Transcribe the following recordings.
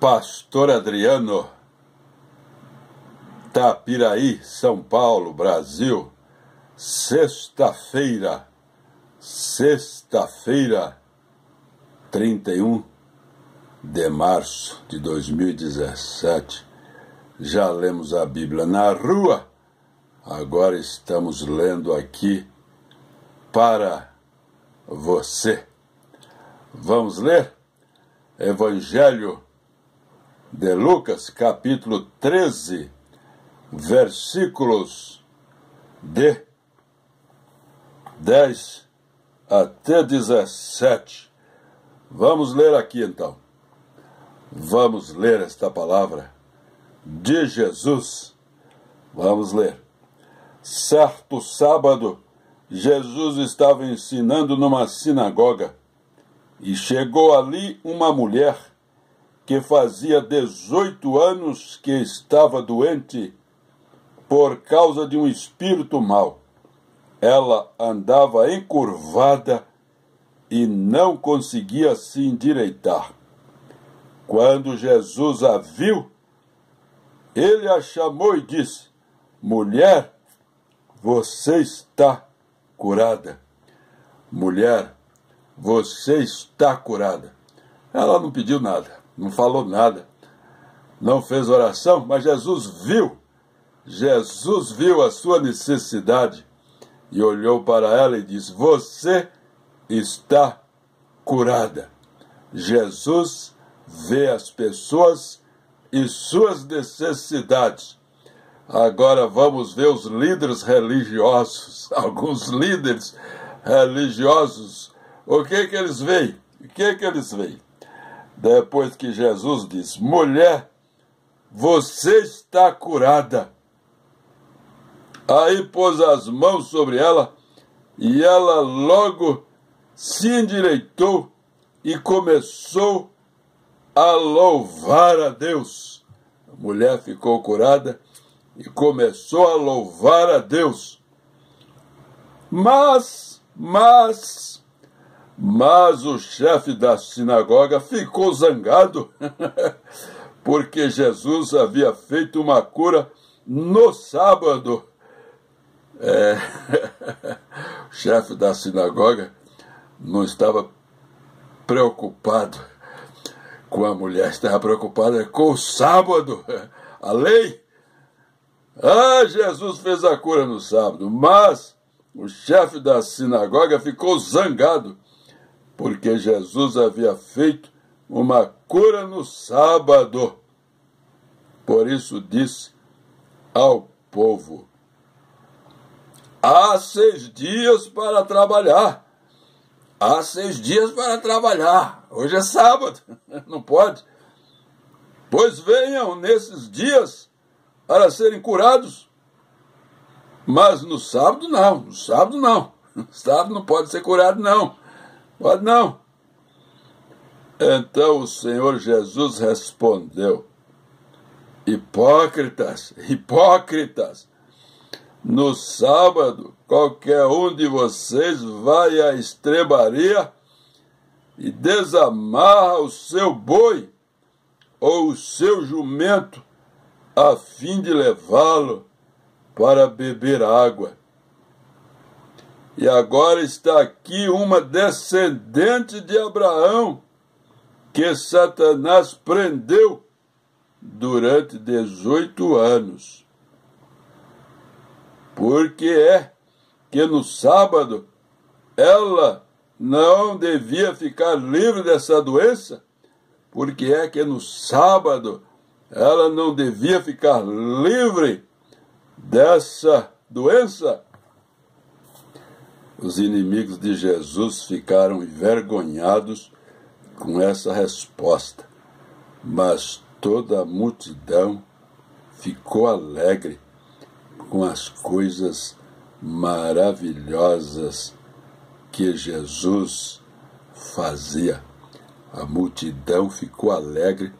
Pastor Adriano, Tapiraí, São Paulo, Brasil, sexta-feira, sexta-feira, 31 de março de 2017. Já lemos a Bíblia na rua, agora estamos lendo aqui para você. Vamos ler? Evangelho de Lucas, capítulo 13, versículos de 10 até 17. Vamos ler aqui então. Vamos ler esta palavra de Jesus. Vamos ler. Certo sábado, Jesus estava ensinando numa sinagoga e chegou ali uma mulher que fazia 18 anos que estava doente por causa de um espírito mau. Ela andava encurvada e não conseguia se endireitar. Quando Jesus a viu, ele a chamou e disse: Mulher, você está curada. Mulher, você está curada. Ela não pediu nada não falou nada, não fez oração, mas Jesus viu, Jesus viu a sua necessidade e olhou para ela e disse: Você está curada. Jesus vê as pessoas e suas necessidades. Agora vamos ver os líderes religiosos, alguns líderes religiosos. O que que eles veem? O que que eles veem? Depois que Jesus disse: Mulher, você está curada. Aí pôs as mãos sobre ela e ela logo se endireitou e começou a louvar a Deus. A mulher ficou curada e começou a louvar a Deus. Mas, mas, mas o chefe da sinagoga ficou zangado, porque Jesus havia feito uma cura no sábado. É, o chefe da sinagoga não estava preocupado com a mulher, estava preocupado com o sábado, a lei. Ah, Jesus fez a cura no sábado, mas o chefe da sinagoga ficou zangado porque Jesus havia feito uma cura no sábado. Por isso disse ao povo: Há seis dias para trabalhar. Há seis dias para trabalhar. Hoje é sábado, não pode. Pois venham nesses dias para serem curados. Mas no sábado não, no sábado não. No sábado não pode ser curado, não. Pode não. Então o Senhor Jesus respondeu: Hipócritas, hipócritas, no sábado qualquer um de vocês vai à estrebaria e desamarra o seu boi ou o seu jumento a fim de levá-lo para beber água. E agora está aqui uma descendente de Abraão que Satanás prendeu durante 18 anos. Porque é que no sábado ela não devia ficar livre dessa doença? Porque é que no sábado ela não devia ficar livre dessa doença? Os inimigos de Jesus ficaram envergonhados com essa resposta, mas toda a multidão ficou alegre com as coisas maravilhosas que Jesus fazia. A multidão ficou alegre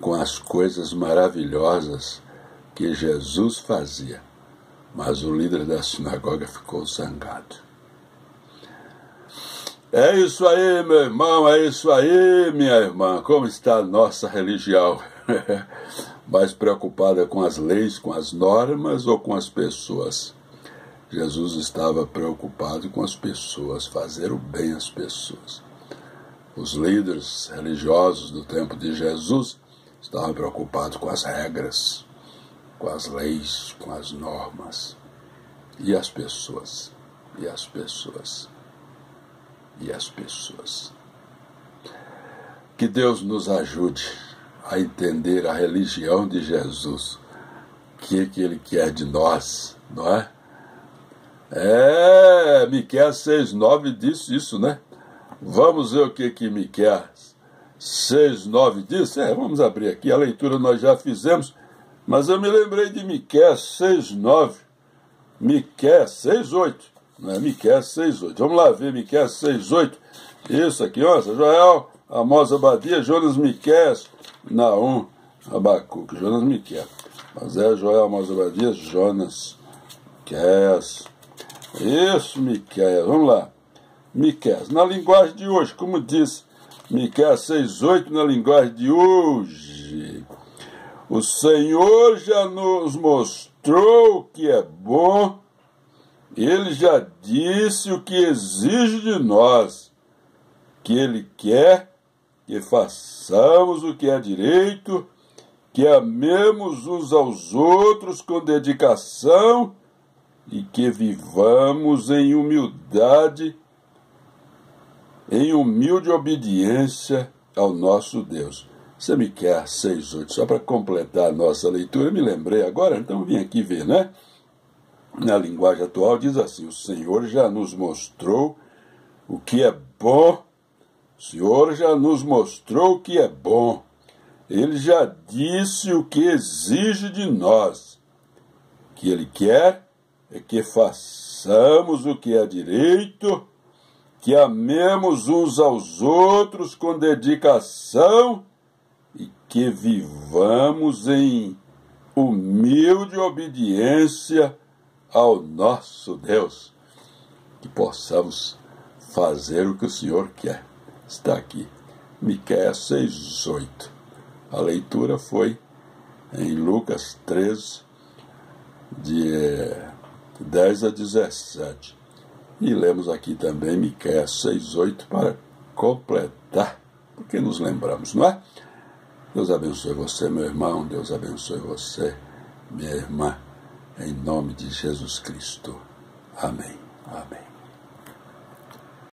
com as coisas maravilhosas que Jesus fazia. Mas o líder da sinagoga ficou zangado. É isso aí, meu irmão, é isso aí, minha irmã. Como está a nossa religião? Mais preocupada com as leis, com as normas ou com as pessoas? Jesus estava preocupado com as pessoas, fazer o bem às pessoas. Os líderes religiosos do tempo de Jesus estavam preocupados com as regras, com as leis, com as normas. E as pessoas? E as pessoas? E as pessoas? Que Deus nos ajude a entender a religião de Jesus, o que, que Ele quer de nós, não é? É, Miqueias 6,9 diz isso, né? Vamos ver o que que Miqueias 6,9 diz. É, vamos abrir aqui, a leitura nós já fizemos, mas eu me lembrei de Miqueias 6,9. Miqueias 6,8. Não é Miqueias 6,8. Vamos lá ver Miqueias 6,8. Isso aqui, ó, Joel, Amós Abadia, Jonas Miqueias, Naum, Abacuque, Jonas Miqueias. Mas é Joel, Amós Abadia, Jonas, Miqueias, isso, Miquel. Vamos lá. Miquel. Na linguagem de hoje, como diz Miquel 6,8 na linguagem de hoje. O Senhor já nos mostrou o que é bom, ele já disse o que exige de nós, que ele quer que façamos o que é direito, que amemos uns aos outros com dedicação e que vivamos em humildade, em humilde obediência ao nosso Deus. Você me quer 6, 8, só para completar a nossa leitura, me lembrei agora, então vim aqui ver, né? Na linguagem atual diz assim: O Senhor já nos mostrou o que é bom, o Senhor já nos mostrou o que é bom, Ele já disse o que exige de nós, que Ele quer é que façamos o que é direito, que amemos uns aos outros com dedicação que vivamos em humilde obediência ao nosso Deus, que possamos fazer o que o Senhor quer. Está aqui, Miqueias 6,8. A leitura foi em Lucas 13, de 10 a 17. E lemos aqui também Miqueias 6:8 para completar, porque nos lembramos, não é? Deus abençoe você, meu irmão, Deus abençoe você, minha irmã, em nome de Jesus Cristo. Amém. Amém.